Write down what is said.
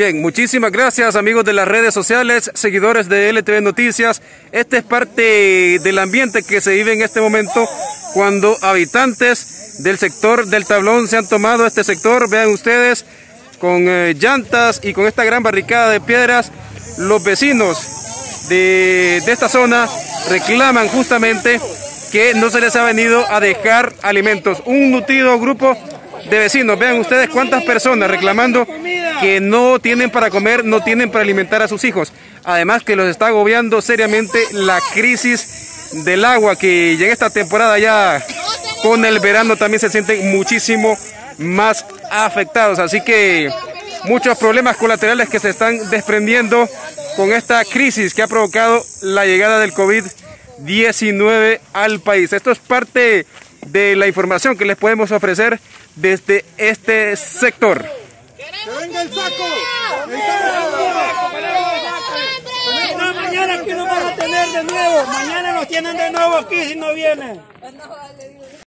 Bien, muchísimas gracias amigos de las redes sociales, seguidores de LTV Noticias. Este es parte del ambiente que se vive en este momento cuando habitantes del sector del tablón se han tomado este sector. Vean ustedes, con eh, llantas y con esta gran barricada de piedras, los vecinos de, de esta zona reclaman justamente que no se les ha venido a dejar alimentos. Un nutrido grupo de vecinos, vean ustedes cuántas personas reclamando que no tienen para comer, no tienen para alimentar a sus hijos. Además que los está agobiando seriamente la crisis del agua que llega esta temporada ya con el verano también se sienten muchísimo más afectados. Así que muchos problemas colaterales que se están desprendiendo con esta crisis que ha provocado la llegada del COVID-19 al país. Esto es parte de la información que les podemos ofrecer desde este sector. ¡Que venga el saco!